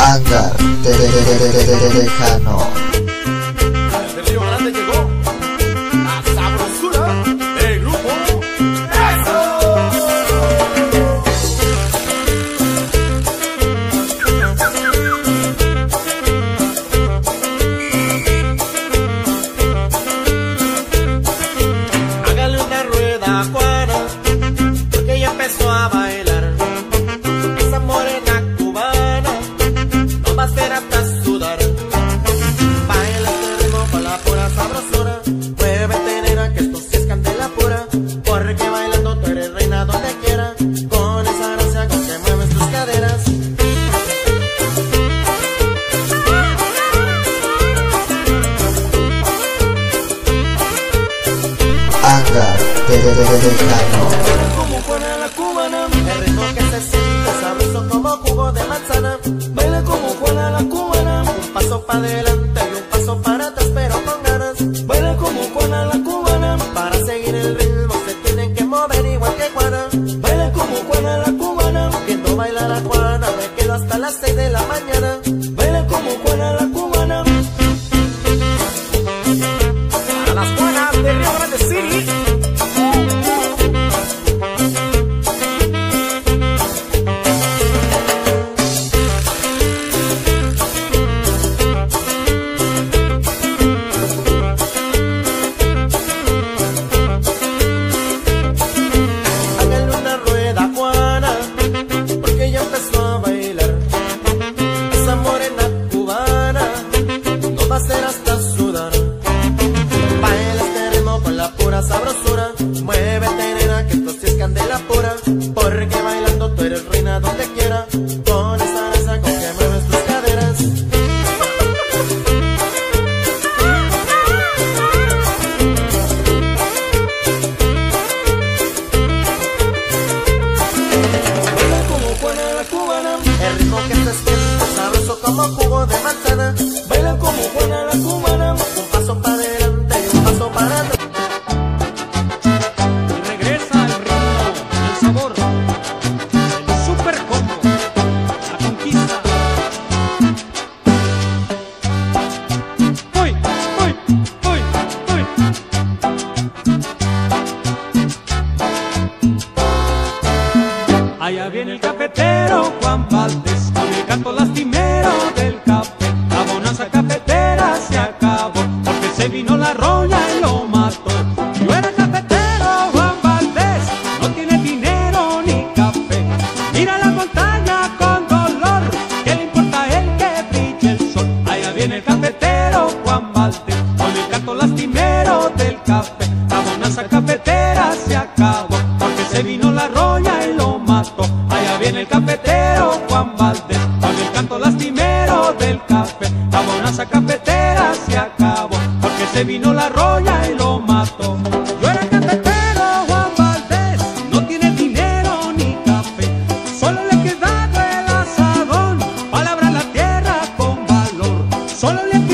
andar lejano. Tejano. como Juana la cubana. El ritmo que se siente sabroso como jugo de manzana. Baila como Juana la cubana. Un paso para adelante y un paso para atrás, pero con ganas. Baila como Juana la cubana. Para seguir el ritmo se tienen que mover igual que Juana. Baila como Juana la cubana. Viendo bailar a Juana me quedo hasta las 6 de la mañana. Baila como Juana la como jugo de manzana. Baila como Juana la cubana, un paso para adelante un paso para atrás. Y regresa el ritmo, el sabor, el super combo, la conquista. Uy, uy, uy, uy. Allá viene el cafetero Juan Valdés del café. La bonanza cafetera se acabó, porque se vino la roya y lo mató. Allá viene el cafetero Juan Valdés, con el canto lastimero del café. La bonanza cafetera se acabó, porque se vino la roya y lo mató. Yo era cafetero Juan Valdés, no tiene dinero ni café. Solo le he quedado el asadón, palabra la tierra con valor. Solo le he